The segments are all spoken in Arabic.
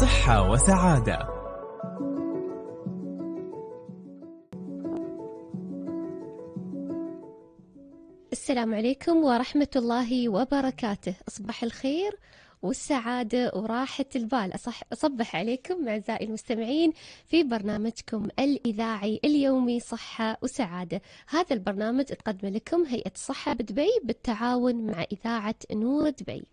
صحة وسعادة. السلام عليكم ورحمة الله وبركاته. أصبح الخير والسعادة وراحة البال. أصبح عليكم أعزائي المستمعين في برنامجكم الإذاعي اليومي صحة وسعادة. هذا البرنامج تقدم لكم هيئة الصحة بدبي بالتعاون مع إذاعة نور دبي.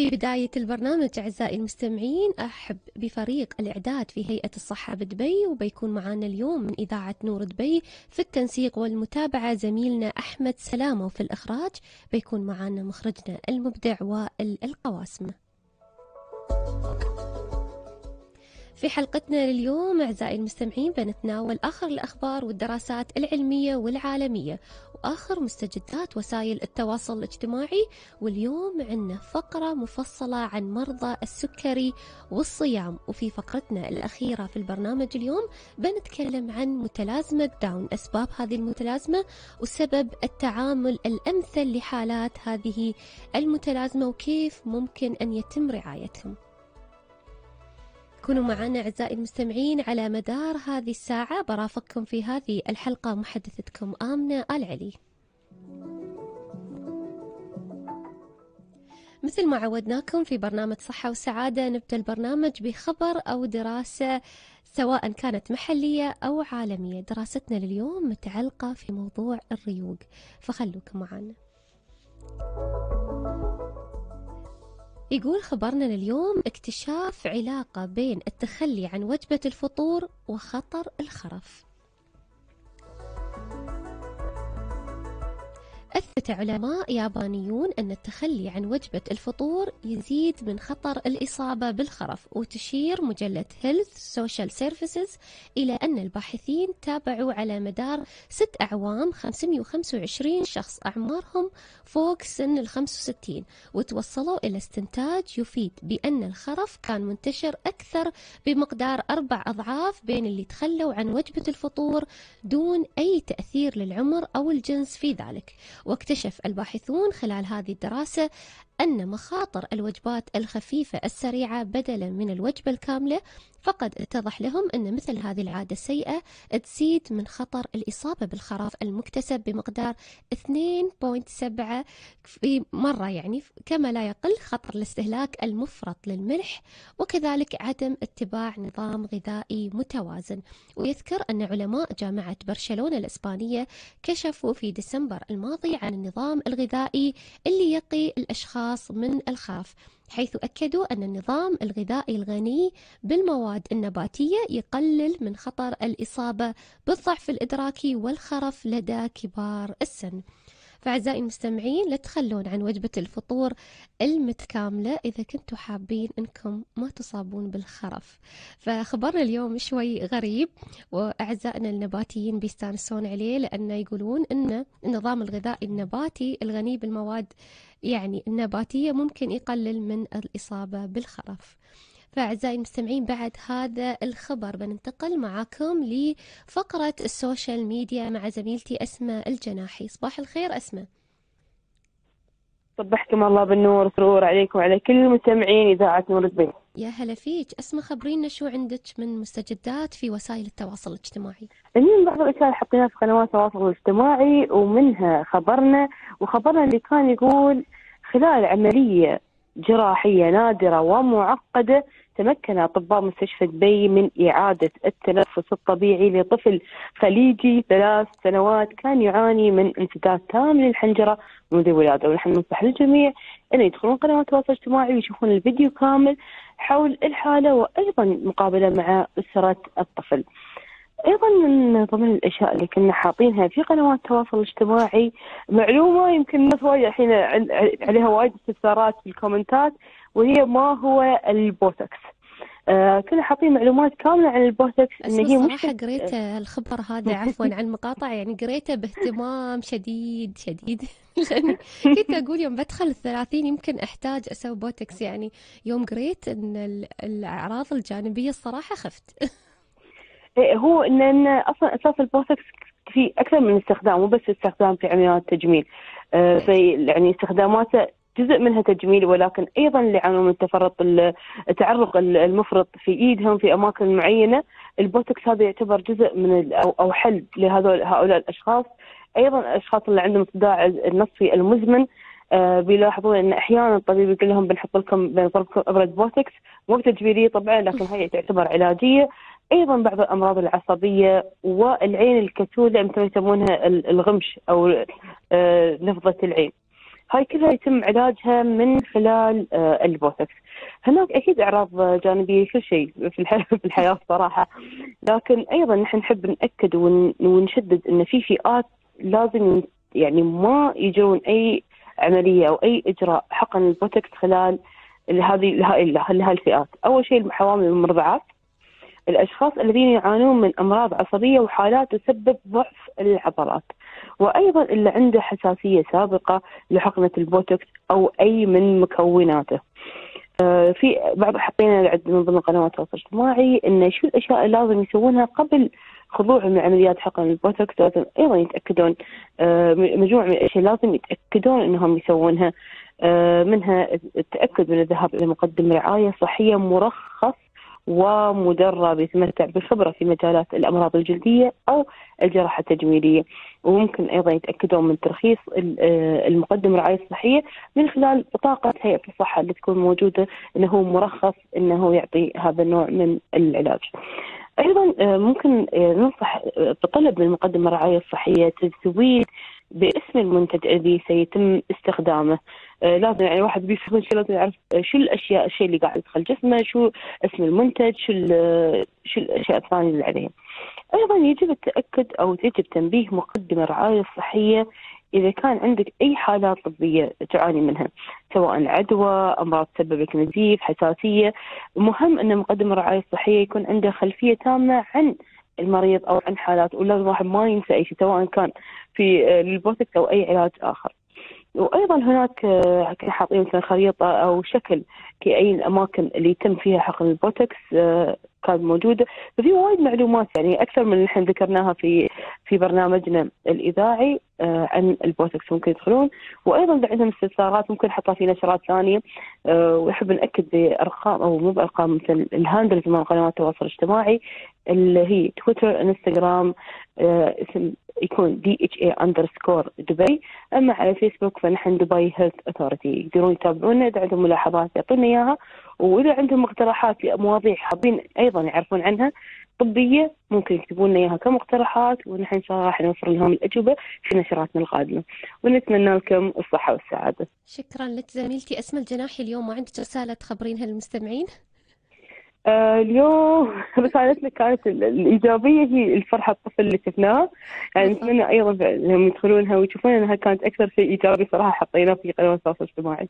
في بداية البرنامج أعزائي المستمعين أحب بفريق الإعداد في هيئة الصحة بدبي وبيكون معنا اليوم من إذاعة نور دبي في التنسيق والمتابعة زميلنا أحمد سلامة وفي الإخراج. بيكون معنا مخرجنا المبدع وائل القواسمة في حلقتنا لليوم أعزائي المستمعين بنتناول آخر الأخبار والدراسات العلمية والعالمية. وآخر مستجدات وسائل التواصل الاجتماعي واليوم عندنا فقرة مفصلة عن مرضى السكري والصيام. وفي فقرتنا الأخيرة في البرنامج اليوم بنتكلم عن متلازمة داون أسباب هذه المتلازمة وسبب التعامل الأمثل لحالات هذه المتلازمة وكيف ممكن أن يتم رعايتهم. كونوا معنا أعزائي المستمعين على مدار هذه الساعة. برافقكم في هذه الحلقة. محدثتكم آمنة آل علي مثل ما عودناكم في برنامج صحة وسعادة نبدأ البرنامج بخبر أو دراسة سواء كانت محلية أو عالمية. دراستنا لليوم متعلقة في موضوع الريوق. فخلوكم معنا. يقول خبرنا لليوم اكتشاف علاقة بين التخلي عن وجبة الفطور وخطر الخرف. أثبت علماء يابانيون أن التخلي عن وجبة الفطور يزيد من خطر الإصابة بالخرف وتشير مجلة هيلث سوشيال سيرفيسز إلى أن الباحثين تابعوا على مدار ست أعوام 525 شخص أعمارهم فوق سن ال 65 وتوصلوا إلى استنتاج يفيد بأن الخرف كان منتشر أكثر بمقدار أربع أضعاف بين اللي تخلوا عن وجبة الفطور دون أي تأثير للعمر أو الجنس في ذلك. واكتشف الباحثون خلال هذه الدراسة أن مخاطر الوجبات الخفيفة السريعة بدلا من الوجبة الكاملة فقد اتضح لهم أن مثل هذه العادة السيئة تزيد من خطر الإصابة بالخراف المكتسب بمقدار 2.7 في مرة يعني كما لا يقل خطر الاستهلاك المفرط للملح وكذلك عدم اتباع نظام غذائي متوازن. ويذكر أن علماء جامعة برشلونة الإسبانية كشفوا في ديسمبر الماضي عن النظام الغذائي اللي يقي الأشخاص من الخرف. حيث أكدوا أن النظام الغذائي الغني بالمواد النباتية يقلل من خطر الإصابة بالضعف الإدراكي والخرف لدى كبار السن. فأعزائي المستمعين لا تخلون عن وجبة الفطور المتكاملة إذا كنتوا حابين أنكم ما تصابون بالخرف. فخبرنا اليوم شوي غريب وأعزائنا النباتيين بيستانسون عليه لأنه يقولون أن النظام الغذائي النباتي الغني بالمواد يعني النباتية ممكن يقلل من الإصابة بالخرف. فأعزائي المستمعين بعد هذا الخبر بننتقل معاكم لفقرة ال social media مع زميلتي أسماء الجناحي. صباح الخير أسماء. صبحكم الله بالنور والسرور عليكم وعلى كل المستمعين إذاعة نور البيت يا هلا فيك. أسماء خبرينا شو عندك من مستجدات في وسائل التواصل الاجتماعي. اليوم بعض الأشياء حطيناها في قنوات التواصل الاجتماعي ومنها خبرنا وخبرنا اللي كان يقول خلال عملية جراحية نادرة ومعقدة تمكن أطباء مستشفى دبي من إعادة التنفس الطبيعي لطفل خليجي ثلاث سنوات كان يعاني من انسداد تام للحنجرة منذ الولادة ونحن ننصح للجميع أن يدخلون قنوات التواصل الاجتماعي ويشوفون الفيديو كامل حول الحالة وأيضا مقابلة مع أسرة الطفل. أيضا من ضمن الأشياء اللي كنا حاطينها في قنوات التواصل الاجتماعي معلومة يمكن الناس وايد الحين عليها وايد استفسارات في الكومنتات. وهي ما هو البوتوكس. آه كنا حاطين معلومات كاملة عن البوتوكس ان هي صراحة قريت الخبر هذا عفوا عن المقاطعه يعني قريته باهتمام شديد شديد. لأني كنت أقول يوم بدخل الثلاثين يمكن أحتاج أسوي بوتوكس يعني يوم قريت إن الأعراض الجانبية الصراحة خفت. هو ان إن أصلا أساس البوتوكس في أكثر من استخدام مو بس استخدام في عمليات تجميل. آه في يعني استخداماته جزء منها تجميل ولكن أيضا يعانون من تفرط التعرق المفرط في إيدهم في أماكن معينة البوتوكس هذا يعتبر جزء من أو حل لهذول هؤلاء الأشخاص. أيضا الأشخاص اللي عندهم صداع النصفي المزمن آه بيلاحظون إن أحيانا الطبيب يقول لهم بنحط لكم بنضربكم ابره بوتكس مو تجميلية طبعا لكن هي تعتبر علاجية. أيضا بعض الأمراض العصبية والعين الكسولة مثل يسمونها الغمش أو آه نفضة العين. هاي كلها يتم علاجها من خلال آه البوتكس هناك أكيد إعراض جانبية كل شيء في الحياة الصراحه لكن أيضا نحن نحب نأكد ونشدد إن في فئات لازم يعني ما يجرون أي عملية أو أي إجراء حقن البوتكس خلال هذه الفئات، أول شيء الحوامل المرضعات الأشخاص الذين يعانون من أمراض عصبية وحالات تسبب ضعف العضلات، وأيضا اللي عنده حساسية سابقة لحقنة البوتوكس أو أي من مكوناته. آه، في بعض حاطين من ضمن قنوات التواصل الاجتماعي إن شو الأشياء اللي لازم يسوونها قبل خضوعهم لعمليات حقن البوتوكس. لازم أيضا يتأكدون آه، مجموعة من الأشياء لازم يتأكدون إنهم يسوونها. آه، منها التأكد من الذهاب إلى مقدم رعاية صحية مرخص ومدرب يتمتع بخبرة في مجالات الأمراض الجلدية أو الجراحة التجميلية. وممكن أيضا يتأكدون من ترخيص آه، المقدم الرعاية الصحية من خلال بطاقة هيئة الصحة اللي تكون موجودة أنه مرخص أنه يعطي هذا النوع من العلاج. أيضا آه، ممكن آه، ننصح بطلب من مقدم الرعاية الصحية تزويد باسم المنتج الذي سيتم استخدامه. لازم يعني الواحد بيستخدم شيء لازم يعرف شو الاشياء الشيء اللي قاعد يدخل جسمه شو اسم المنتج شو شو الأشياء الثانية اللي عليه. أيضا يجب التأكد أو يجب تنبيه مقدم الرعاية الصحية إذا كان عندك أي حالات طبية تعاني منها سواء عدوى أمراض تسبب لك نزيف حساسية. مهم أن مقدم الرعاية الصحية يكون عنده خلفية تامة عن المريض أو عن حالات ولازم الواحد ما ينسى أي شيء سواء كان في البوتكس أو أي علاج آخر. وأيضا هناك آه، حاطين مثلا خريطة أو شكل في أي الاماكن اللي يتم فيها حقن البوتكس آه، كانت موجوده ففي وايد معلومات يعني أكثر من اللي إحنا ذكرناها في في برنامجنا الإذاعي آه، عن البوتكس ممكن يدخلون. وأيضا اذا عندهم استفسارات ممكن نحطها في نشرات ثانية. ونحب نأكد بأرقام أو مو بأرقام مثل ال handles مال قنوات التواصل الاجتماعي اللي هي تويتر إنستغرام اسم يكون DHA underscore دبي أما على فيسبوك فنحن دبي health authority يقدرون يتابعونا إذا عندهم ملاحظات يعطونا إياها. وإذا عندهم اقتراحات لمواضيع حابين أيضا يعرفون عنها طبية ممكن يكتبون لنا إياها كمقترحات ونحن إن شاء الله راح نوفر لهم الأجوبة في نشراتنا القادمة. ونتمنى لكم الصحة والسعادة. شكرا لك زميلتي. اسماء الجناحي اليوم وعندك رسالة تخبرينها للمستمعين؟ آه اليوم رسالتنا كانت الإيجابية هي الفرحة الطفل اللي شفناه. يعني نتمنى أيضا انهم يدخلونها ويشوفون أنها كانت أكثر شيء إيجابي صراحة حطيناه في قنوات التواصل الاجتماعي.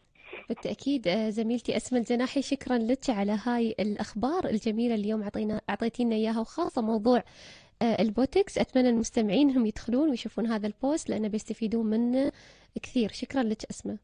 بالتأكيد آه، زميلتي أسماء الجناحي شكرا لك على هاي الأخبار الجميلة اليوم. أعطينا أعطيتينا إياها وخاصة موضوع آه، البوتكس أتمنى المستمعين إنهم يدخلون ويشوفون هذا البوست لأنه بيستفيدون منه كثير. شكرا لك أسماء.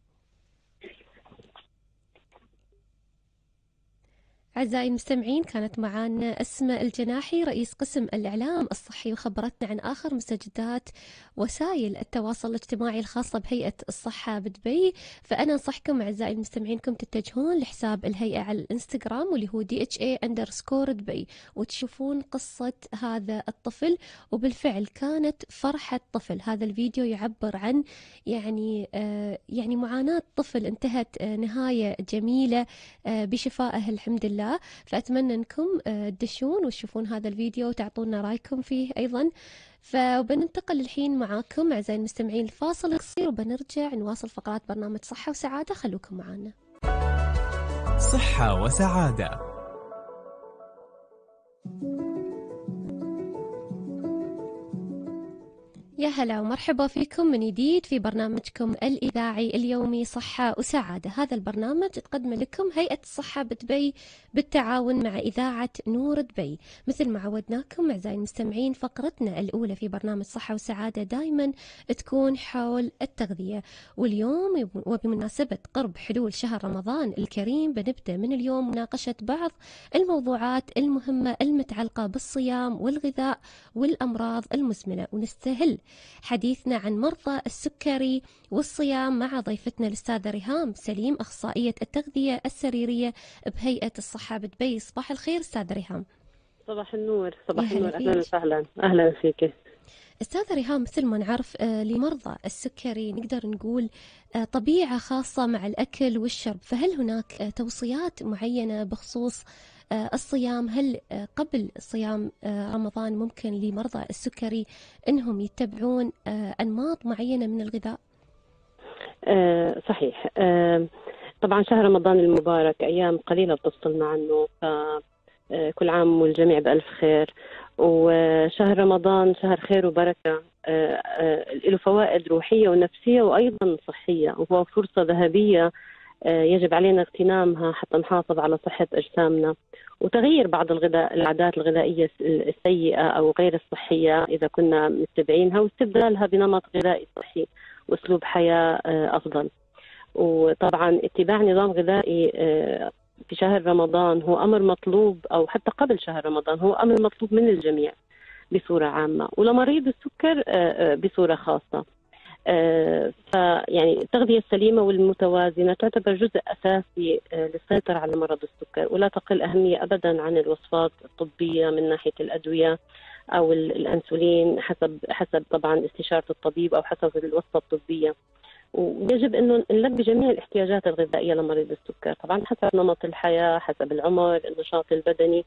أعزائي المستمعين كانت معنا أسماء الجناحي رئيس قسم الإعلام الصحي وخبرتنا عن آخر مستجدات وسائل التواصل الاجتماعي الخاصة بهيئة الصحة بدبي. فأنا أنصحكم أعزائي المستمعين كم تتجهون لحساب الهيئة على الإنستغرام واللي هو DHA underscore دبي وتشوفون قصة هذا الطفل. وبالفعل كانت فرحة طفل. هذا الفيديو يعبر عن يعني آه يعني معاناة طفل انتهت آه نهاية جميلة آه بشفائه الحمد لله. الله فأتمنى أنكم آه، تدشون وتشوفون هذا الفيديو وتعطونا رأيكم فيه أيضا. فبننتقل الحين معاكم أعزائي المستمعين الفاصل قصير وبنرجع نواصل فقرات برنامج صحة وسعادة. خلوكم معنا صحة وسعادة. يا هلا ومرحبا فيكم من جديد في برنامجكم الإذاعي اليومي صحة وسعادة. هذا البرنامج تقدم لكم هيئة الصحة بدبي بالتعاون مع إذاعة نور دبي مثل ما عودناكم أعزائي المستمعين فقرتنا الأولى في برنامج صحة وسعادة دائما تكون حول التغذية. واليوم وبمناسبة قرب حلول شهر رمضان الكريم بنبدأ من اليوم مناقشة بعض الموضوعات المهمة المتعلقة بالصيام والغذاء والأمراض المزمنة. ونستهل حديثنا عن مرضى السكري والصيام مع ضيفتنا الأستاذة ريهام سليم أخصائية التغذية السريرية بهيئة الصحة بدبي صباح الخير أستاذة ريهام. صباح النور صباح النور. أهلا فيك. وسهلا. أهلا فيك. أستاذة ريهام مثل ما نعرف آه، لمرضى السكري نقدر نقول آه، طبيعة خاصة مع الأكل والشرب. فهل هناك آه، توصيات معينة بخصوص الصيام هل آه، قبل صيام آه، رمضان ممكن لمرضى السكري أنهم يتبعون آه، أنماط معينة من الغذاء؟ آه صحيح. آه طبعا شهر رمضان المبارك أيام قليلة بتفصلنا عنه ف آه، كل عام والجميع بألف خير. وشهر رمضان شهر خير وبركة. آه، آه، له فوائد روحية ونفسية وأيضا صحية. وهو فرصة ذهبية آه، يجب علينا اغتنامها حتى نحافظ على صحة أجسامنا. وتغيير بعض الغذاء العادات الغذائية السيئة أو غير الصحية إذا كنا متبعينها واستبدالها بنمط غذائي صحي وأسلوب حياة آه، أفضل. وطبعا اتباع نظام غذائي آه، في شهر رمضان هو أمر مطلوب أو حتى قبل شهر رمضان هو أمر مطلوب من الجميع بصورة عامة. ولمريض السكر آه، آه، خاصة. آه، فيعني التغذية السليمة والمتوازنة تعتبر جزء أساسي آه، للسيطرة على مرض السكر ولا تقل أهمية ابدا عن الوصفات الطبية من ناحية الأدوية أو ال- الأنسولين حسب حسب طبعا استشارة الطبيب أو حسب الوصفة الطبية. ويجب انه نلبي جميع الاحتياجات الغذائية لمريض السكر، طبعا حسب نمط الحياة، حسب العمر، النشاط البدني،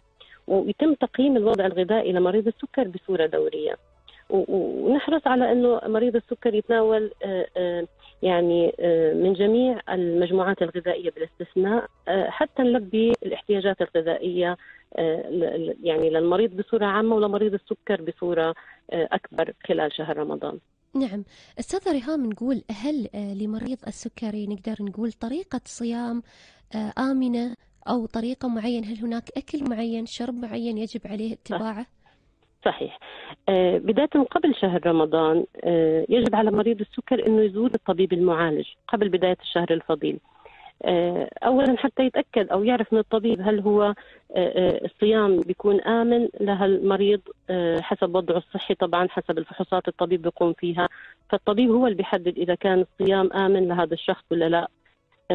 ويتم تقييم الوضع الغذائي لمريض السكر بصورة دورية. ونحرص على إنه مريض السكر يتناول آه، آه، يعني آه، من جميع المجموعات الغذائية بالاستثناء حتى نلبي الاحتياجات الغذائية يعني للمريض بصورة عامة ولمريض السكر بصورة أكبر خلال شهر رمضان. نعم أستاذة ريهام نقول هل لمريض السكري نقدر نقول طريقة صيام آمنة أو طريقة معينة هل هناك أكل معين شرب معين يجب عليه اتباعه؟ صحيح. آه، بداية قبل شهر رمضان آه، يجب على مريض السكر أنه يزور الطبيب المعالج قبل بداية الشهر الفضيل. آه، أولا حتى يتأكد أو يعرف من الطبيب هل هو الصيام بيكون آمن لها المريض آه، حسب وضعه الصحي طبعا حسب الفحوصات الطبيب بيقوم فيها. فالطبيب هو اللي بيحدد إذا كان الصيام آمن لهذا الشخص ولا لا.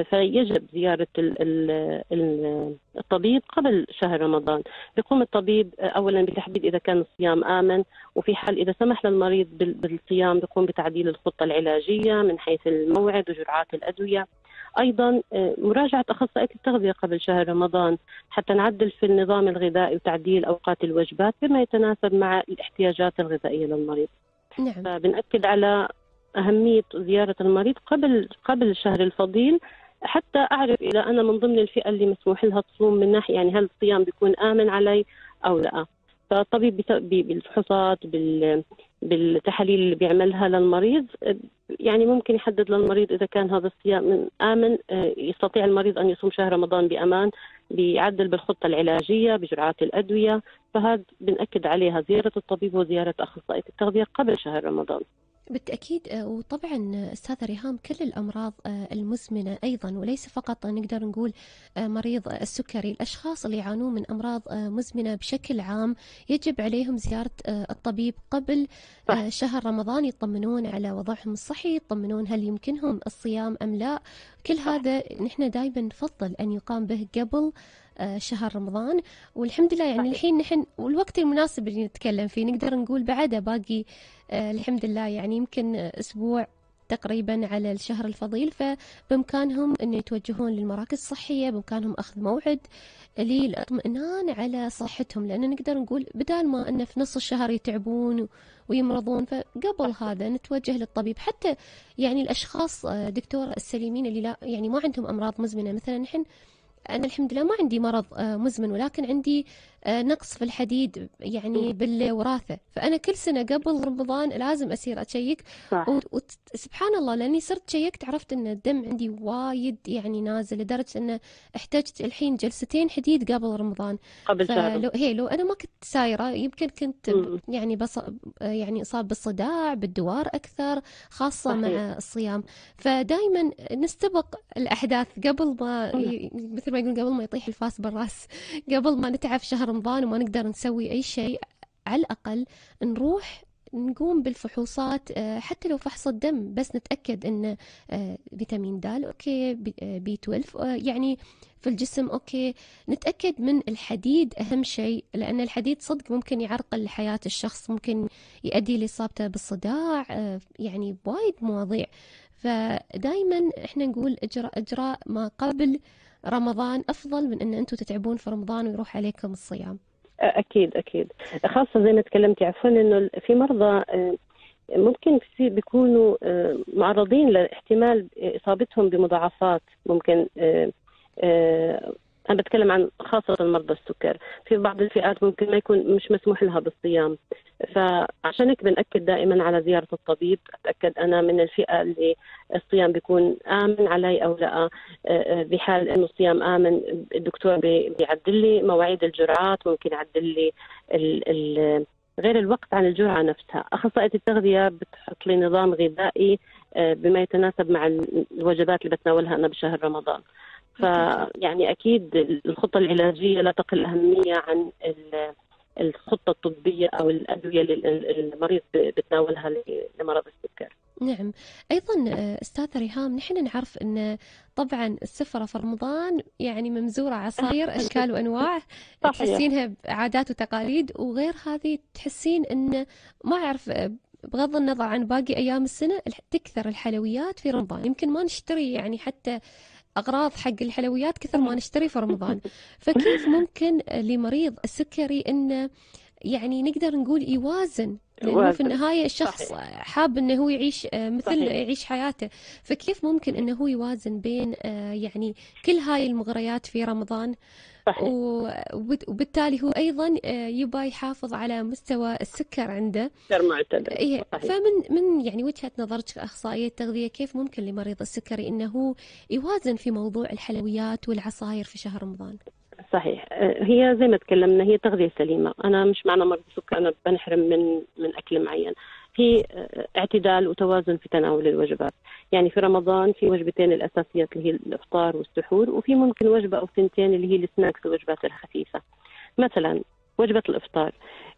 فيجب زيارة ال- ال- ال- الطبيب قبل شهر رمضان. بيقوم الطبيب أولا بتحديد إذا كان الصيام آمن وفي حال إذا سمح للمريض بال- بالصيام بيقوم بتعديل الخطة العلاجية من حيث الموعد وجرعات الأدوية. أيضا آه، مراجعة أخصائية التغذية قبل شهر رمضان حتى نعدل في النظام الغذائي وتعديل أوقات الوجبات بما يتناسب مع الاحتياجات الغذائية للمريض. نعم. فبنأكد على أهمية زيارة المريض قبل قبل الشهر الفضيل حتى أعرف إذا أنا من ضمن الفئة اللي مسموح لها تصوم من ناحية يعني هل الصيام بيكون آمن علي أو لا؟ فالطبيب بالفحوصات بال بالتحاليل اللي بيعملها للمريض يعني ممكن يحدد للمريض إذا كان هذا الصيام من آمن آه، يستطيع المريض أن يصوم شهر رمضان بأمان بيعدل بالخطة العلاجية بجرعات الأدوية فهذا بنأكد عليها زيارة الطبيب وزيارة أخصائية التغذية قبل شهر رمضان. بالتأكيد آه، وطبعا آه، أستاذة ريهام كل الأمراض آه، المزمنة أيضا وليس فقط نقدر نقول مريض السكري. الأشخاص اللي يعانون من أمراض مزمنة بشكل عام يجب عليهم زيارة الطبيب قبل صح. شهر رمضان يطمنون على وضعهم الصحي يطمنون هل يمكنهم الصيام أم لا. كل هذا نحن دائما نفضل أن يقام به قبل شهر رمضان. والحمد لله يعني صحيح. الحين نحن والوقت المناسب اللي نتكلم فيه نقدر نقول بعده باقي آه، الحمد لله يعني يمكن أسبوع تقريبا على الشهر الفضيل. فبإمكانهم أن يتوجهون للمراكز الصحية بإمكانهم أخذ موعد للاطمئنان على صحتهم. لأن نقدر نقول بدال ما أن في نص الشهر يتعبون ويمرضون فقبل هذا نتوجه للطبيب. حتى يعني الأشخاص آه، دكتور السليمين اللي لا يعني ما عندهم أمراض مزمنة مثلا نحن أنا الحمد لله ما عندي مرض آه، مزمن ولكن عندي نقص في الحديد يعني بالوراثة. فأنا كل سنة قبل رمضان لازم أسير أشيك صح. وسبحان الله لأني صرت شيكت عرفت إن الدم عندي وايد يعني نازل لدرجة إنه احتجت الحين جلستين حديد قبل رمضان. قبل فلو هي لو أنا ما كنت سايرة يمكن كنت مم. يعني بص يعني إصاب بالصداع بالدوار أكثر خاصة صحيح. مع الصيام. فدائما نستبق الأحداث قبل ما مثل ما يقولون قبل ما يطيح الفاس بالرأس قبل ما نتعب شهر رمضان وما نقدر نسوي أي شيء على الأقل نروح نقوم بالفحوصات آه، حتى لو فحص الدم بس نتأكد أن آه، فيتامين د okay B 12 يعني في الجسم okay. نتأكد من الحديد أهم شيء لأن الحديد صدق ممكن يعرقل حياة الشخص ممكن يؤدي لإصابته بالصداع يعني وايد مواضيع. فدائما إحنا نقول إجراء إجراء ما قبل رمضان أفضل من إن أنتم تتعبون في رمضان ويروح عليكم الصيام؟ أكيد أكيد. خاصة زي ما تكلمتي عفوا إنه في مرضى آه، ممكن بيكونوا آه، معرضين لاحتمال إصابتهم بمضاعفات ممكن آه، أنا بتكلم عن خاصة مرضى السكر. في بعض الفئات ممكن ما يكون مش مسموح لها بالصيام. فعشان هيك بنأكد دائما على زيارة الطبيب. أتأكد أنا من الفئة اللي الصيام بيكون آمن علي أو لا. بحال إنه الصيام آمن الدكتور بيعدل لي مواعيد الجرعات ممكن يعدل لي ال ال غير الوقت عن الجرعة نفسها. أخصائية التغذية بتحط لي نظام غذائي بما يتناسب مع الوجبات اللي بتناولها أنا بشهر رمضان. فيعني أكيد. الخطة العلاجية لا تقل أهمية عن الخطة الطبية أو الأدوية اللي المريض بتناولها لمرض السكر. نعم. أيضا أستاذة ريهام نحن نعرف إن طبعا السفره في رمضان يعني ممزورة عصاير أشكال وأنواع تحسينها عادات وتقاليد وغير هذه تحسين إن ما أعرف بغض النظر عن باقي أيام السنة تكثر الحلويات في رمضان. يمكن ما نشتري يعني حتى أغراض حق الحلويات كثر ما نشتري في رمضان. فكيف ممكن لمريض السكري انه يعني نقدر نقول يوازن؟ لأنه في النهاية الشخص صحيح. حاب إنه هو يعيش آه، مثل صحيح. يعيش حياته. فكيف ممكن إنه هو يوازن بين آه، يعني كل هاي المغريات في رمضان؟ صحيح. وبالتالي هو أيضا آه، يبغى يحافظ على مستوى السكر عنده. سكر معتدل. إيه فمن من يعني وجهة نظرك اخصائيه تغذيه كيف ممكن لمريض السكري إنه يوازن في موضوع الحلويات والعصاير في شهر رمضان؟ صحيح. آه، هي زي ما تكلمنا هي تغذية سليمة. أنا مش معنى مرض السكر أنا بنحرم من من أكل معين. في آه، اعتدال وتوازن في تناول الوجبات. يعني في رمضان في وجبتين الأساسيات اللي هي الإفطار والسحور وفي ممكن وجبة أو ثنتين اللي هي ال snacks الوجبات الخفيفة. مثلا وجبة الإفطار.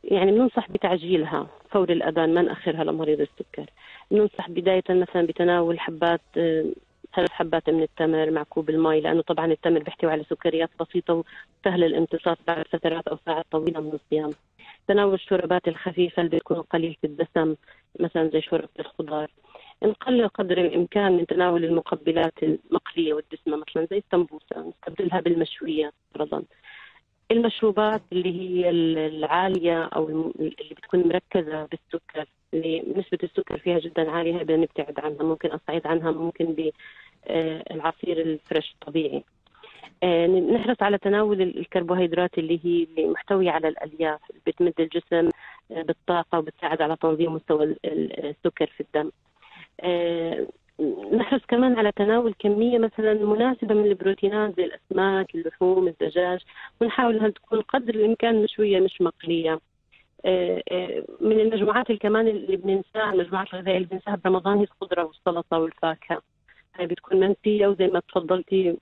يعني بننصح بتعجيلها فور الأذان ما نأخرها لمريض السكر. بننصح بداية مثلا بتناول حبات آه، ثلاث حبات من التمر مع كوب الماء لأنه طبعا التمر بيحتوي على سكريات بسيطة وسهل الامتصاص بعد فترات أو ساعات طويلة من الصيام. تناول الشوربات الخفيفة اللي بتكون قليله الدسم مثلا زي شوربة الخضار. نقلل قدر الإمكان من تناول المقبلات المقلية والدسمة مثلا زي السمبوسة نستبدلها بالمشويات فرضا. المشروبات اللي هي العالية أو اللي بتكون مركزة بالسكر اللي نسبة السكر فيها جدا عالية هاي بدنا نبتعد عنها ممكن أصعد عنها ممكن بالعصير الفريش الطبيعي آه، نحرص على تناول الكربوهيدرات اللي هي محتوية على الألياف بتمد الجسم آه، بالطاقة وبتساعد على تنظيم مستوى السكر في الدم. آه، نحرص كمان على تناول كمية مثلا مناسبة من البروتينات زي الأسماك اللحوم الدجاج. ونحاول أنها تكون قدر الإمكان مشوية مش مقلية. من المجموعات كمان اللي بننساها المجموعات الغذائية اللي بننساها برمضان هي الخضرة والسلطة والفاكهة. بتكون منسية وزي ما تفضلتي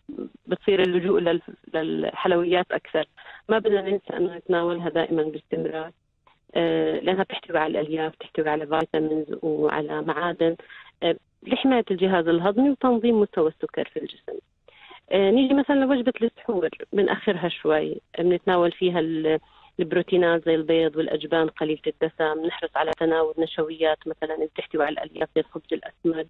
بتصير اللجوء للحلويات أكثر. ما بدنا ننسى أنه نتناولها دائما باستمرار. آه، لأنها بتحتوي على الألياف بتحتوي على فيتامينز وعلى معادن. آه، لحماية الجهاز الهضمي وتنظيم مستوى السكر في الجسم. آه، نيجي مثلا لوجبة السحور بنأخرها شوي. بنتناول فيها البروتينات زي البيض والأجبان قليلة الدسم. نحرص على تناول نشويات مثلا بتحتوي على الألياف زي الخبز الأسمر.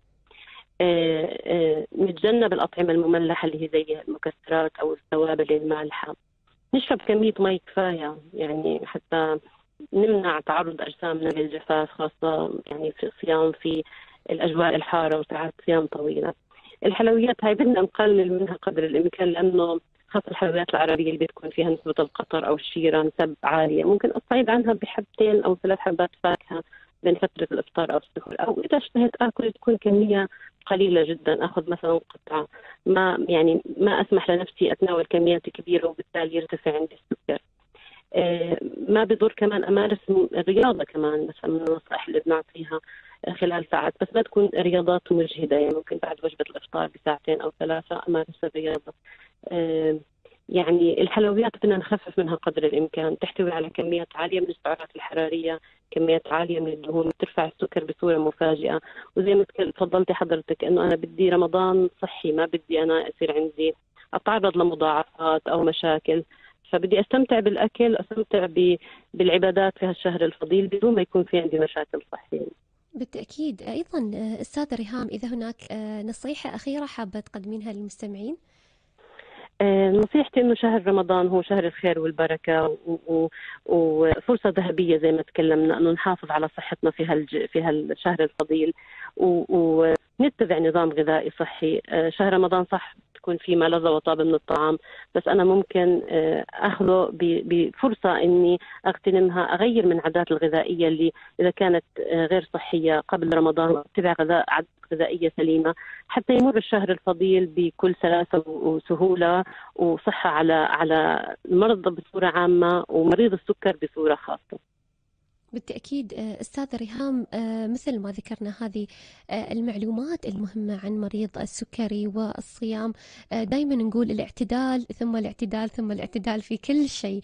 نتجنب الأطعمة المملحة اللي هي زي المكسرات أو التوابل المالحة. نشرب كمية مي كفاية يعني حتى نمنع تعرض أجسامنا للجفاف خاصة يعني في الصيام في الأجواء الحارة وساعات صيام طويلة. الحلويات هاي بدنا نقلل منها قدر الإمكان لأنه خاصة الحلويات العربية اللي بتكون فيها نسبة القطر أو الشيرة نسب عالية. ممكن أصعد عنها بحبتين أو ثلاث حبات فاكهة. بين فترة الإفطار أو السحور أو إذا اشتهيت آكل تكون كمية قليلة جدا أخذ مثلا قطعة. ما يعني ما أسمح لنفسي أتناول كميات كبيرة وبالتالي يرتفع عندي السكر. آه، ما بضر كمان أمارس الرياضه كمان مثلا من النصائح اللي بنعطيها خلال ساعات. بس ما تكون رياضات مجهدة يعني ممكن بعد وجبة الإفطار بساعتين أو ثلاثة أمارس الرياضة. آه، يعني الحلويات بدنا نخفف منها قدر الإمكان تحتوي على كميات عالية من السعرات الحرارية كميات عالية من الدهون بترفع السكر بصورة مفاجئة. وزي ما تفضلتي حضرتك إنه أنا بدي رمضان صحي ما بدي أنا يصير عندي أتعرض لمضاعفات أو مشاكل. فبدي أستمتع بالأكل أستمتع بالعبادات في هالشهر الفضيل بدون ما يكون في عندي مشاكل صحية. بالتأكيد. أيضا أستاذة ريهام إذا هناك نصيحة أخيرة حابة تقدمينها للمستمعين؟ آه، نصيحتي إنه شهر رمضان هو شهر الخير والبركة وفرصة ذهبية زي ما تكلمنا إنه نحافظ على صحتنا في هالج... في هالشهر الفضيل ونتبع نظام غذائي صحي. آه، شهر رمضان صح تكون في ما لذ وطاب من الطعام بس أنا ممكن آه، أخذه بفرصة إني أغتنمها أغير من عادات الغذائية اللي إذا كانت غير صحية قبل رمضان وأتبع غذاء عادات غذائية سليمة حتى يمر الشهر الفضيل بكل سلاسة وسهولة وصحة على على المرضى بصورة عامة ومريض السكر بصورة خاصة. بالتأكيد آه، أستاذة ريهام آه، مثل ما ذكرنا هذه آه، المعلومات المهمة عن مريض السكري والصيام دائما نقول الاعتدال ثم الاعتدال ثم الاعتدال في كل شيء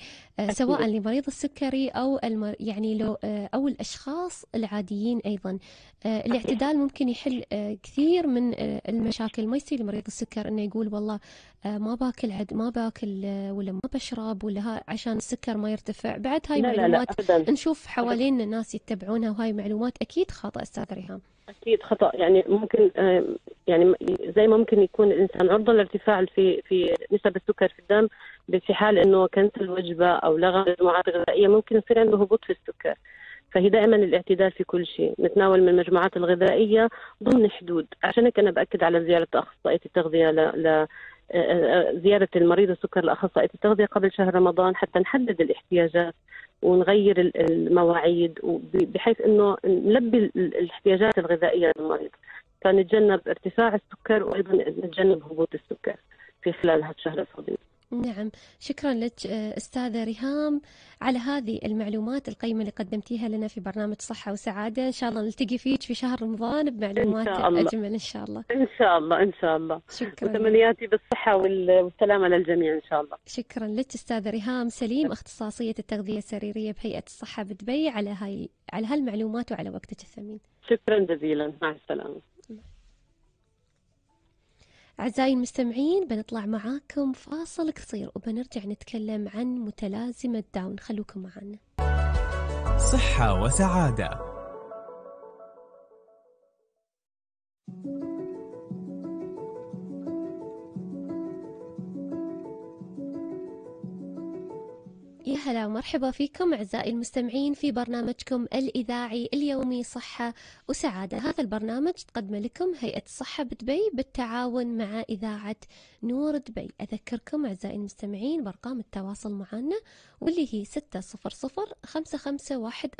سواء لمريض السكري أو يعني لو أو الأشخاص العاديين أيضا. الاعتدال ممكن يحل كثير من المشاكل. ما يصير لمريض السكر إنه يقول والله ما باكل عد ما باكل ولا ما بشرب ولا عشان السكر ما يرتفع. بعد هاي لا معلومات لا لا نشوف حوالي حوالينا الناس يتبعونها وهاي معلومات أكيد خطأ أستاذ ريهام. أكيد خطأ. يعني ممكن يعني زي ما ممكن يكون الإنسان عرضه لارتفاع في في نسب السكر في الدم في حال إنه كنسل وجبه أو لغى المجموعات الغذائيه ممكن يصير عنده هبوط في السكر. فهي دائما الاعتدال في كل شيء نتناول من المجموعات الغذائية ضمن حدود. عشان هيك أنا بأكد على زيارة أخصائية التغذية ل زيارة المريض السكر لأخصائية التغذية قبل شهر رمضان حتى نحدد الاحتياجات ونغير المواعيد بحيث إنه نلبي الاحتياجات الغذائية للمريض فنتجنب ارتفاع السكر وأيضا نتجنب هبوط السكر في خلال هذا الشهر الفضيل. نعم. شكرا لك أستاذة ريهام على هذه المعلومات القيمة اللي قدمتيها لنا في برنامج صحة وسعادة. إن شاء الله نلتقي فيك في شهر رمضان بمعلومات إن شاء الله. أجمل إن شاء الله. إن شاء الله إن شاء الله. شكرا. وتمنياتي بالصحة والسلامة للجميع إن شاء الله. شكرا لك أستاذة ريهام. سليم اختصاصية التغذية السريرية بهيئة الصحة بدبي على هاي على هالمعلومات وعلى وقتك الثمين شكرا جزيلا. مع السلامة. أعزائي المستمعين بنطلع معاكم فاصل قصير وبنرجع نتكلم عن متلازمة داون. خلوكم معنا. صحة وسعادة. يا هلا ومرحبا فيكم أعزائي المستمعين في برنامجكم الإذاعي اليومي صحة وسعادة. هذا البرنامج تقدمه لكم هيئة الصحة بدبي بالتعاون مع إذاعة نور دبي. أذكركم أعزائي المستمعين بأرقام التواصل معنا واللي هي 600 5514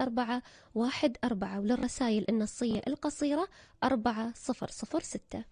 14 وللرسائل النصية القصيرة 4006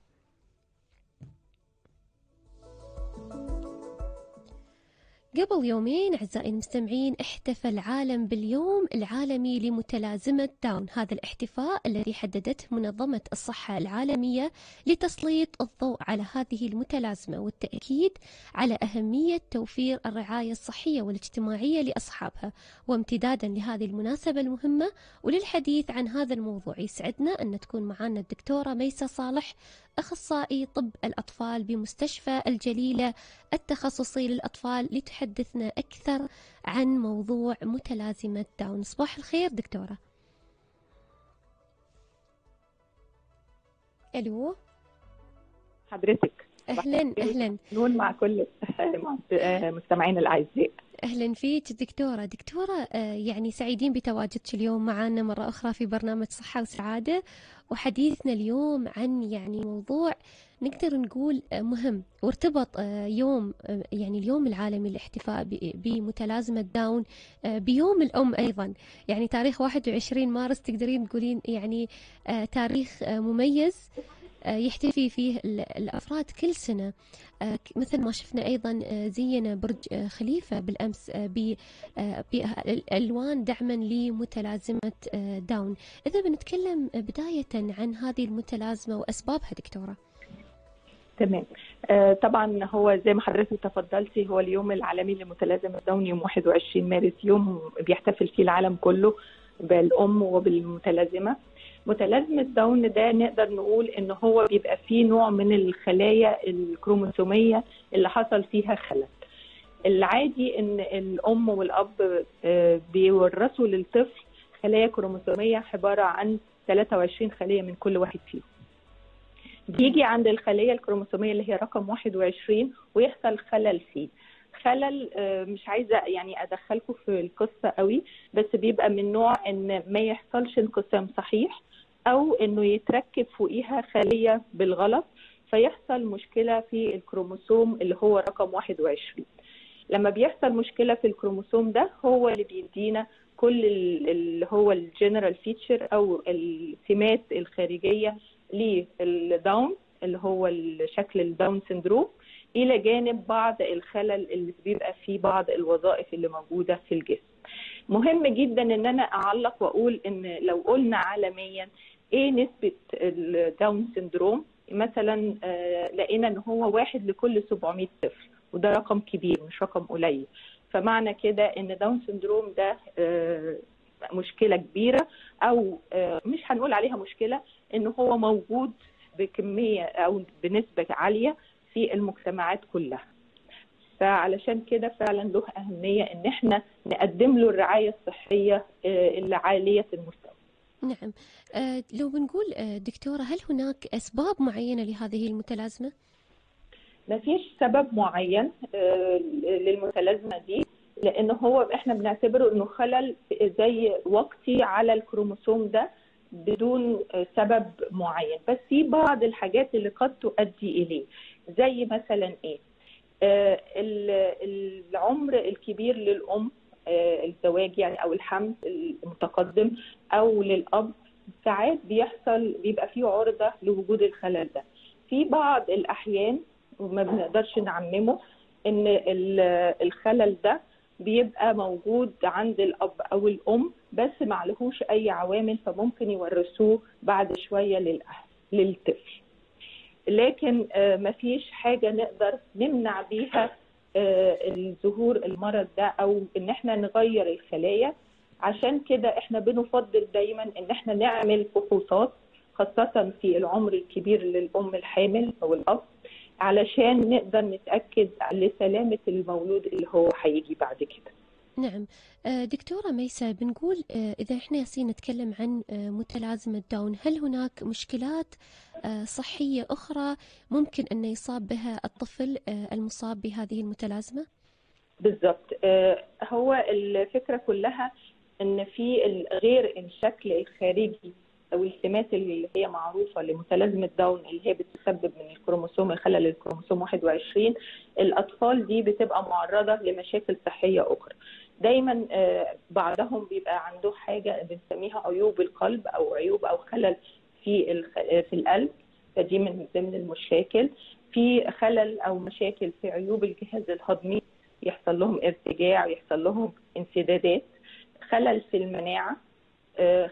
قبل يومين أعزائي المستمعين احتفل العالم باليوم العالمي لمتلازمة داون. هذا الاحتفاء الذي حددته منظمة الصحة العالمية لتسليط الضوء على هذه المتلازمة والتأكيد على أهمية توفير الرعاية الصحية والاجتماعية لأصحابها. وامتدادا لهذه المناسبة المهمة وللحديث عن هذا الموضوع يسعدنا أن تكون معنا الدكتورة ميسة صالح أخصائي طب الأطفال بمستشفى الجليلة التخصصي للأطفال لتحدثنا أكثر عن موضوع متلازمة داون. صباح الخير دكتورة. ألو؟ حضرتك. أهلا أهلا. نون مع كل مستمعين الأعزاء. أهلا فيك دكتورة. دكتورة آه، يعني سعيدين بتواجدك اليوم معنا مرة أخرى في برنامج صحة وسعادة. وحديثنا اليوم عن يعني موضوع نقدر نقول آه، مهم وارتبط آه، يوم يعني اليوم العالمي للاحتفاء بمتلازمة داون بيوم الأم أيضا. يعني تاريخ 21 مارس تقدرين تقولين يعني تاريخ مميز. يحتفي فيه الأفراد كل سنة. مثل ما شفنا أيضا زينا برج خليفة بالأمس بألوان دعما لمتلازمة داون. إذا بنتكلم بداية عن هذه المتلازمة وأسبابها دكتورة. تمام. آه طبعا هو زي ما حضرتك تفضلتي هو اليوم العالمي لمتلازمة داون يوم 21 مارس يوم بيحتفل فيه العالم كله بالأم وبالمتلازمة. متلازمة داون ده نقدر نقول إن هو بيبقى فيه نوع من الخلايا الكروموسومية اللي حصل فيها خلل. العادي إن الأم والأب آه بيورثوا للطفل خلايا كروموسومية عبارة عن 23 خلية من كل واحد فيهم. بيجي عند الخلية الكروموسومية اللي هي رقم 21 ويحصل خلل فيه. خلل مش عايزة يعني ادخلكم في القصة قوي بس بيبقى من نوع إن ما يحصلش انقسام صحيح. أو إنه يتركب فوقيها خلية بالغلط فيحصل مشكلة في الكروموسوم اللي هو رقم 21 لما بيحصل مشكلة في الكروموسوم ده هو اللي بيدينا كل اللي هو ال general feature أو السمات الخارجية لل Down اللي هو الشكل ال Down syndrome إلى جانب بعض الخلل اللي بيبقى فيه بعض الوظائف اللي موجودة في الجسم. مهم جدا إن أنا أعلق وأقول إن لو قلنا عالميا إيه نسبة ال Down syndrome مثلا لقينا إن هو واحد لكل 700 طفل وده رقم كبير مش رقم قليل. فمعنى كده إن داون سندروم ده مشكلة كبيرة أو مش هنقول عليها مشكلة إن هو موجود بكمية أو بنسبة عالية في المجتمعات كلها. فعلشان كده فعلا له أهمية إن إحنا نقدم له الرعاية الصحية اللي عاليه المستوى نعم. أه لو بنقول دكتورة هل هناك أسباب معينة لهذه المتلازمة؟ ما فيش سبب معين للمتلازمة دي لأن هو إحنا بنعتبره إنه خلل زي وقتي على الكروموسوم ده بدون سبب معين. بس في بعض الحاجات اللي قد تؤدي إليه. زي مثلا آه العمر الكبير للأم آه الزواج يعني أو الحمل المتقدم أو للأب ساعات بيحصل بيبقى فيه عرضة لوجود الخلل ده. في بعض الأحيان وما بنقدرش نعممه إن الخلل ده بيبقى موجود عند الأب أو الأم بس معلهوش أي عوامل فممكن يورثوه بعد شوية للاهل للطفل. لكن مفيش حاجة نقدر نمنع بيها الظهور المرض ده أو إن إحنا نغير الخلايا. عشان كده إحنا بنفضل دايما إن إحنا نعمل فحوصات خاصة في العمر الكبير للأم الحامل أو الأب علشان نقدر نتأكد لسلامة المولود اللي هو هيجي بعد كده. نعم. دكتورة ميسة بنقول إذا إحنا ياسين نتكلم عن متلازمة داون هل هناك مشكلات صحية أخرى ممكن أن يصاب بها الطفل المصاب بهذه المتلازمة؟ بالضبط. هو الفكرة كلها أن في غير الشكل الخارجي أو السمات اللي هي معروفة لمتلازمة داون اللي هي بتسبب من الكروموسوم خلل الكروموسوم 21 الأطفال دي بتبقى معرضة لمشاكل صحية أخرى. دايما بعضهم بيبقى عنده حاجة بنسميها عيوب القلب أو عيوب أو خلل في في القلب. فدي من ضمن المشاكل. في خلل أو مشاكل في عيوب الجهاز الهضمي يحصل لهم ارتجاع يحصل لهم انسدادات. خلل في المناعة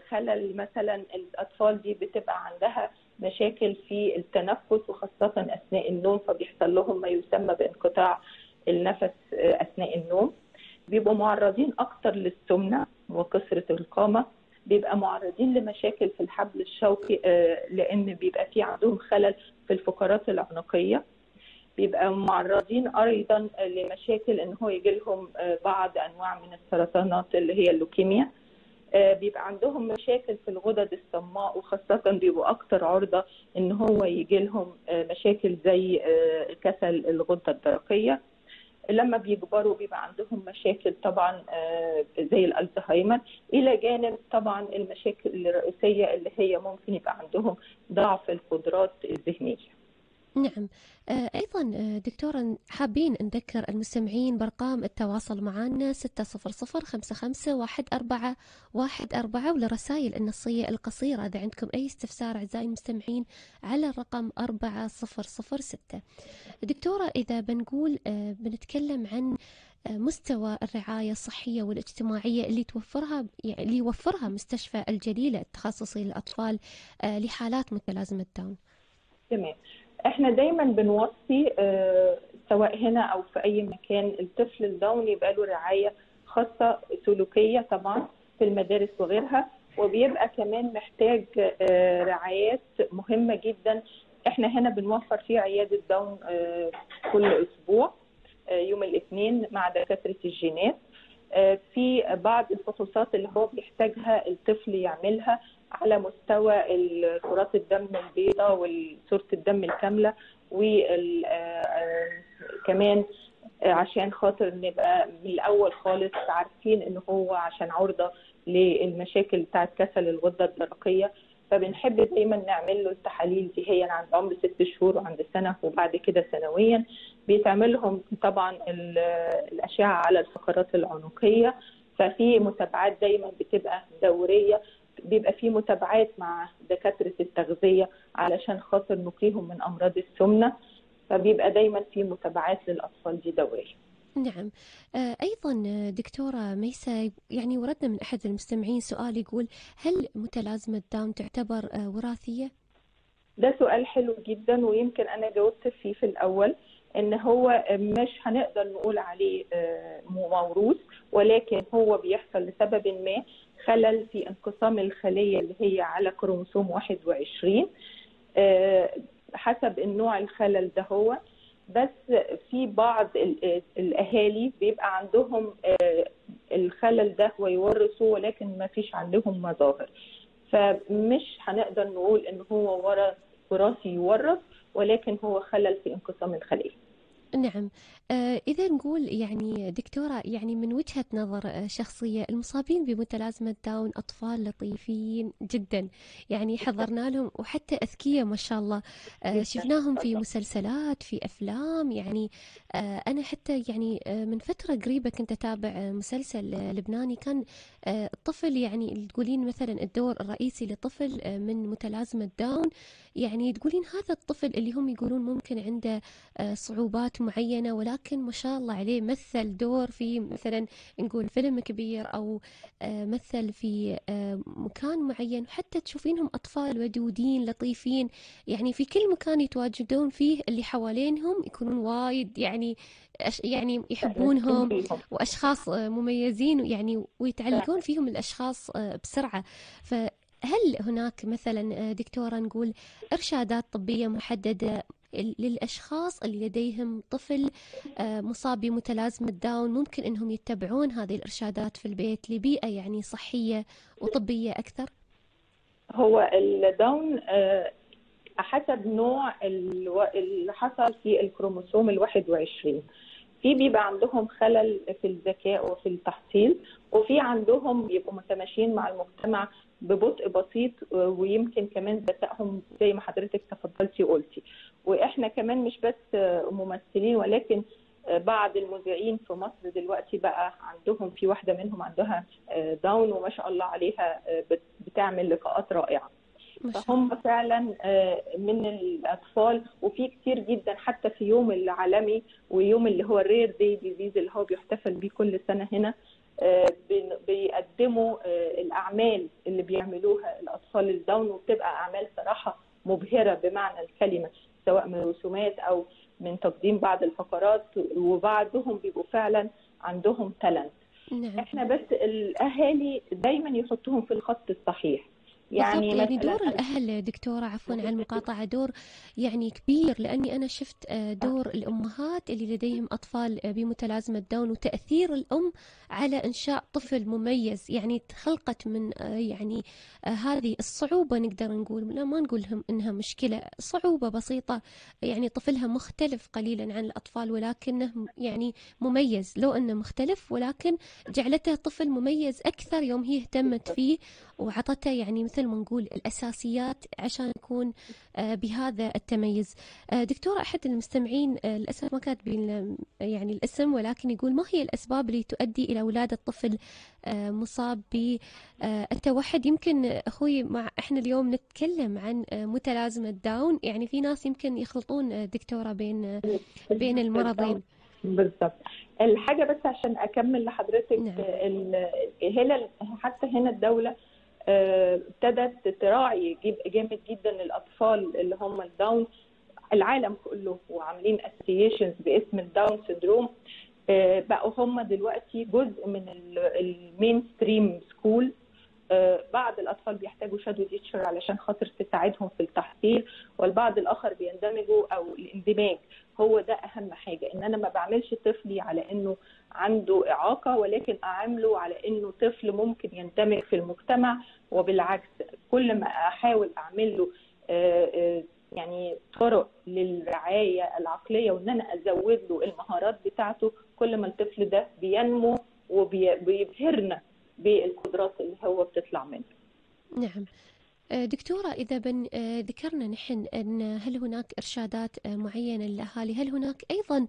خلل مثلا الأطفال دي بتبقى عندها مشاكل في التنفس وخاصة أثناء النوم فبيحصل لهم ما يسمى بانقطاع النفس أثناء النوم. بيبقوا معرضين أكتر للسمنة وكثرة القامة بيبقى معرضين لمشاكل في الحبل الشوكي لأن بيبقى في عندهم خلل في الفقرات العنقية. بيبقى معرضين أيضا لمشاكل إن هو يجي لهم بعض أنواع من السرطانات اللي هي اللوكيميا. بيبقى عندهم مشاكل في الغدد الصماء وخاصة بيبقوا أكتر عرضة إن هو يجي لهم مشاكل زي كسل الغدة الدرقية. لما بيكبروا بيبقى عندهم مشاكل طبعا زي الألزهايمر إلى جانب طبعا المشاكل الرئيسية اللي هي ممكن يبقى عندهم ضعف القدرات الذهنية. نعم. أيضا دكتورة حابين نذكر المستمعين بأرقام التواصل معنا ستة صفر صفر خمسة خمسة واحد أربعة واحد أربعة ولرسائل النصية القصيرة إذا عندكم أي استفسار أعزائي المستمعين على الرقم أربعة صفر صفر ستة. دكتورة إذا بنقول بنتكلم عن مستوى الرعاية الصحية والاجتماعية اللي توفرها يعني اللي يوفرها مستشفى الجليلة التخصصي للأطفال لحالات متلازمة داون. تمام. إحنا دايما بنوصي آه، سواء هنا أو في أي مكان الطفل الداون يبقى له رعاية خاصة سلوكية طبعا في المدارس وغيرها وبيبقى كمان محتاج آه، رعايات مهمة جدا. إحنا هنا بنوفر فيه عيادة داون آه، كل أسبوع يوم الاثنين مع دكاترة الجينات. في بعض الفحوصات اللي هو بيحتاجها الطفل يعملها. على مستوى كرات الدم البيضاء وصورة الدم الكاملة وكمان عشان خاطر نبقى من الأول خالص عارفين إن هو عشان عرضة للمشاكل بتاعت كسل الغدة الدرقية. فبنحب دايما نعمل له التحاليل دي هي عند عمر ست شهور وعند سنة وبعد كده سنويا. بيتعمل لهم طبعا ال- الأشعة على الفقرات العنقية. ففي متابعات دايما بتبقى دورية بيبقى في متابعات مع دكاترة التغذية علشان خاطر نقيهم من أمراض السمنة فبيبقى دايما في متابعات للأطفال دي دورية نعم. آه، أيضا آه، دكتورة ميسة يعني وردنا من أحد المستمعين سؤال يقول هل متلازمة داون تعتبر آه، وراثية؟ ده سؤال حلو جدا ويمكن أنا جاوبت فيه في الأول إن هو مش هنقدر نقول عليه موروث ولكن هو بيحصل لسبب ما. خلل في انقسام الخلية اللي هي على كروموسوم 21 آه، حسب النوع الخلل ده هو. بس في بعض ال- الأهالي بيبقى عندهم آه، الخلل ده ويورثوه ولكن ما فيش عندهم مظاهر. فمش هنقدر نقول إن هو ورث وراثي يورث ولكن هو خلل في انقسام الخلية. نعم. آه، إذا نقول يعني دكتورة يعني من وجهة نظر آه، شخصية المصابين بمتلازمة داون أطفال لطيفين جدا. يعني حضرنا لهم وحتى أذكياء ما شاء الله. آه، جداً. شفناهم في مسلسلات في أفلام. يعني آه، أنا حتى يعني آه، من فترة قريبة كنت أتابع آه، مسلسل آه، لبناني. كان آه، الطفل يعني اللي تقولين مثلا الدور الرئيسي لطفل آه، من متلازمة داون. يعني تقولين هذا الطفل اللي هم يقولون ممكن عنده آه، صعوبات معينة ولكن ما شاء الله عليه مثل دور في مثلا نقول فيلم كبير أو آه، مثل في آه، مكان معين حتى تشوفينهم أطفال ودودين لطيفين. يعني في كل مكان يتواجدون فيه اللي حوالينهم يكونون وايد يعني يعني يحبونهم وأشخاص آه، مميزين يعني ويتعلقون فيهم الأشخاص بسرعة. فهل هناك مثلا دكتورة نقول إرشادات طبية محددة للأشخاص اللي لديهم طفل آه، مصاب بمتلازمة داون ممكن إنهم يتبعون هذه الإرشادات في البيت لبيئة يعني صحية وطبية أكثر؟ هو الداون آه، حسب نوع اللي حصل في الكروموسوم ال 21 في بيبقى عندهم خلل في الذكاء وفي التحصيل وفي عندهم بيبقوا متماشيين مع المجتمع ببطء بسيط ويمكن كمان ذكائهم زي ما حضرتك تفضلتي وقلتي وإحنا كمان مش بس ممثلين ولكن بعض المذيعين في مصر دلوقتي بقى عندهم في واحدة منهم عندها Down وما شاء الله عليها بت- بتعمل لقاءات رائعة. فهم فعلا آه، من الأطفال وفي كتير جدا حتى في يوم العالمي ويوم اللي هو ال rare day disease اللي هو بيحتفل بيه كل سنة هنا آه، بيقدموا آه، الأعمال اللي بيعملوها الأطفال ال Down وبتبقى أعمال صراحة مبهرة بمعنى الكلمة. سواء من رسومات أو من تقديم بعض الفقرات وبعضهم بيبقوا فعلا عندهم تالنت نعم. إحنا بس الأهالي دايما يحطوهم في الخط الصحيح. يعني يعني يعني مثلا دور الأهل دكتورة عفوا على المقاطعة دور يعني كبير لأني أنا شفت آه، دور الأمهات اللي لديهم أطفال آه، بمتلازمة داون وتأثير الأم على إنشاء طفل مميز. يعني تخلقت من آه، يعني آه، هذه الصعوبة نقدر نقول لا ما نقول لهم إنها مشكلة صعوبة بسيطة. يعني طفلها مختلف قليلا عن الأطفال ولكنه يعني مميز. لو أنه مختلف ولكن جعلته طفل مميز أكثر يوم هي اهتمت فيه. وعطته يعني مثل ما نقول الأساسيات عشان يكون آه، بهذا التميز. آه، دكتورة أحد المستمعين آه، للأسف ما كاتبين يعني الاسم ولكن يقول ما هي الأسباب اللي تؤدي إلى ولادة طفل مصاب بالتوحد يمكن أخوي مع إحنا اليوم نتكلم عن متلازمة داون. يعني في ناس يمكن يخلطون دكتورة بين بين المرضين. بالظبط الحاجة بس عشان أكمل لحضرتك نعم. هنا حتى هنا الدولة ابتدت تراعي جامد جدا الأطفال اللي هم ال Down. العالم كله وعاملين اسوسيشنز باسم ال Down syndrome. آه، بقوا هم دلوقتي جزء من ال mainstream school. بعض الأطفال بيحتاجوا shadow teacher علشان خاطر تساعدهم في التحصيل والبعض الآخر بيندمجوا أو الاندماج. هو ده أهم حاجة إن أنا ما بعملش طفلي على إنه عنده إعاقة ولكن أعامله على إنه طفل ممكن يندمج في المجتمع. وبالعكس كل ما أحاول أعمل له آه، آه، يعني طرق للرعاية العقلية وإن أنا أزود له المهارات بتاعته كل ما الطفل ده بينمو وبيبهرنا بالقدرات اللي هو بتطلع منه. نعم. آه، دكتورة إذا بن ذكرنا نحن أن هل هناك إرشادات معينة للأهالي هل هناك أيضا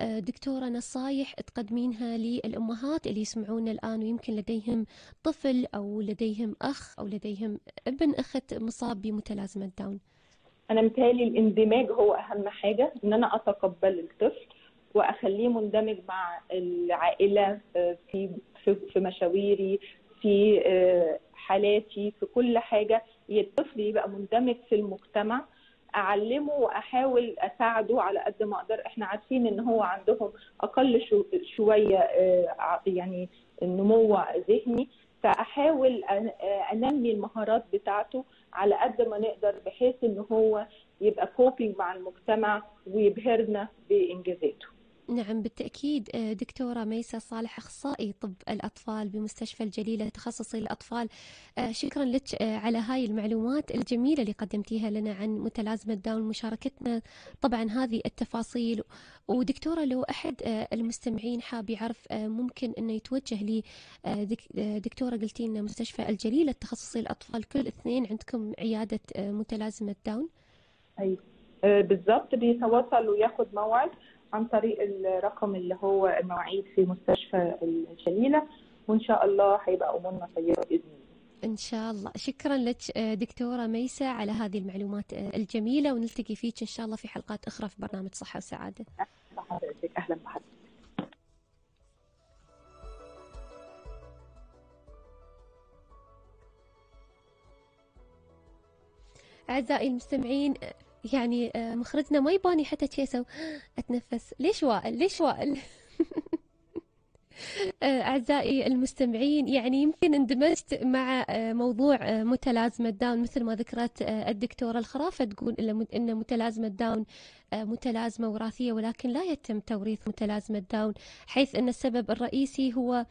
دكتورة نصايح تقدمينها للأمهات اللي يسمعونا الآن ويمكن لديهم طفل أو لديهم أخ أو لديهم ابن أخت مصاب بمتلازمة داون. أنا متهيألي الاندماج هو أهم حاجة إن أنا أتقبل الطفل وأخليه مندمج مع العائلة في في مشاويري في حالاتي في كل حاجة. الطفل يبقى مندمج في المجتمع أعلمه وأحاول أساعده على قد ما أقدر. إحنا عارفين إن هو عندهم أقل شو شوية آه، يعني نمو ذهني. فأحاول أنمي المهارات بتاعته على قد ما نقدر بحيث إن هو يبقى كوبينج مع المجتمع ويبهرنا بإنجازاته. نعم بالتأكيد آه، دكتورة ميسة صالح أخصائي طب الأطفال بمستشفى الجليلة تخصصي الأطفال. آه، شكرا لك آه، على هاي المعلومات الجميلة اللي قدمتيها لنا عن متلازمة داون مشاركتنا. طبعا هذه التفاصيل ودكتورة لو أحد المستمعين حاب يعرف ممكن أنه يتوجه لي دكتورة قلتي لنا مستشفى الجليلة تخصصي الأطفال كل اثنين عندكم عيادة متلازمة داون؟ أي بالضبط بيتواصل وياخد موعد. عن طريق الرقم اللي هو المواعيد في مستشفى الجليلة وإن شاء الله هيبقى أمورنا طيبة بإذن الله. إن شاء الله. شكرا لك دكتورة ميسة على هذه المعلومات الجميلة ونلتقي فيك إن شاء الله في حلقات أخرى في برنامج صحة وسعادة. أهلا بحضرتك أهلا بحضرتك أعزائي المستمعين يعني آه، مخرجنا ما يباني حتى كيسة أتنفس. ليش وائل؟ ليش وائل؟ آه، أعزائي المستمعين يعني يمكن اندمجت مع آه، موضوع متلازمة داون. مثل ما ذكرت الدكتورة الخرافة تقول إن متلازمة داون متلازمة وراثية ولكن لا يتم توريث متلازمة داون حيث أن السبب الرئيسي هو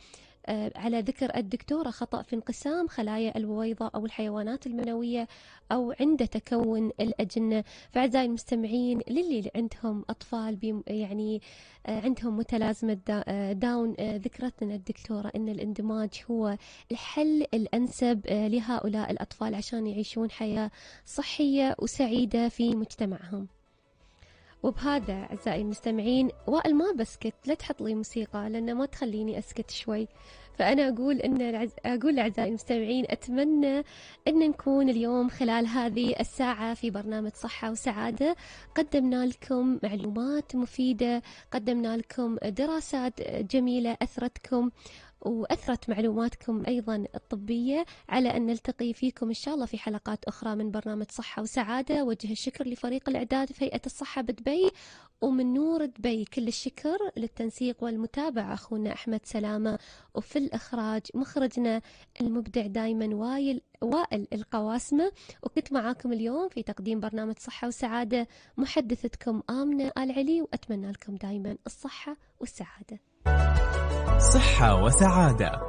على ذكر الدكتورة خطأ في انقسام خلايا البويضة أو الحيوانات المنوية أو عند تكون الأجنة. فأعزائي المستمعين للي عندهم أطفال يعني آه، عندهم متلازمة آه، داون ذكرت لنا الدكتورة أن الاندماج هو الحل الأنسب لهؤلاء الأطفال عشان يعيشون حياة صحية وسعيدة في مجتمعهم. وبهذا أعزائي المستمعين وائل ما بسكت لا تحط لي موسيقى لأن ما تخليني أسكت شوي. فأنا أقول إن العز... أقول لأعزائي المستمعين أتمنى أن نكون اليوم خلال هذه الساعة في برنامج صحة وسعادة. قدمنا لكم معلومات مفيدة قدمنا لكم دراسات جميلة أثرتكم. وأثرت معلوماتكم أيضا الطبية على أن نلتقي فيكم إن شاء الله في حلقات أخرى من برنامج صحة وسعادة. وجه الشكر لفريق الإعداد في هيئة الصحة بدبي ومن نور دبي. كل الشكر للتنسيق والمتابعة. أخونا أحمد سلامة. وفي الإخراج مخرجنا المبدع دايما وايل وائل القواسمة. وكنت معاكم اليوم في تقديم برنامج صحة وسعادة. محدثتكم آمنة آل علي. وأتمنى لكم دايما الصحة والسعادة. صحة وسعادة.